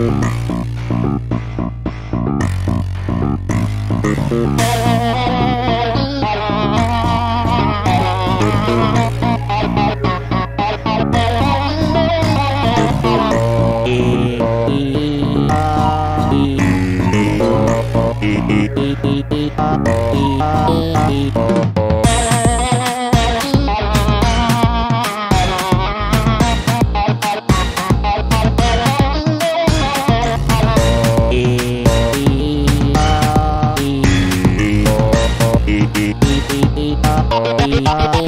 Oh, Oh,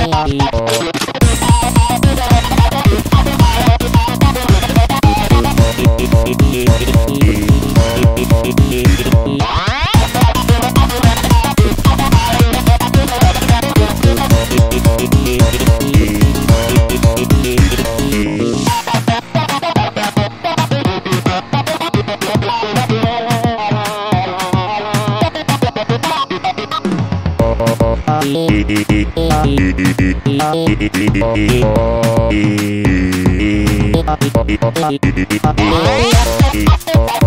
Bye.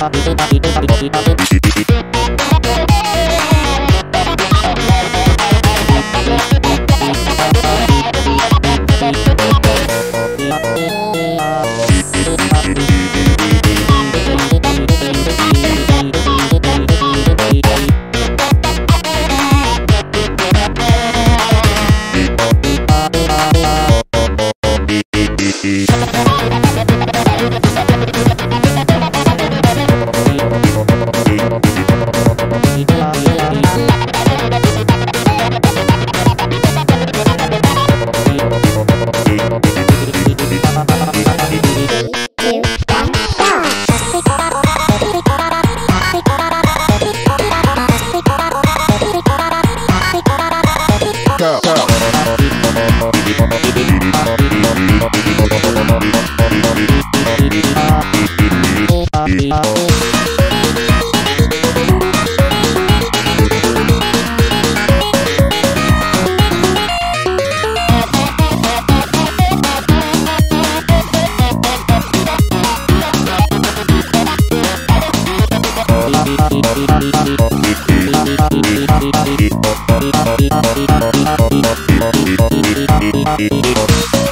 Thank you. Thank you.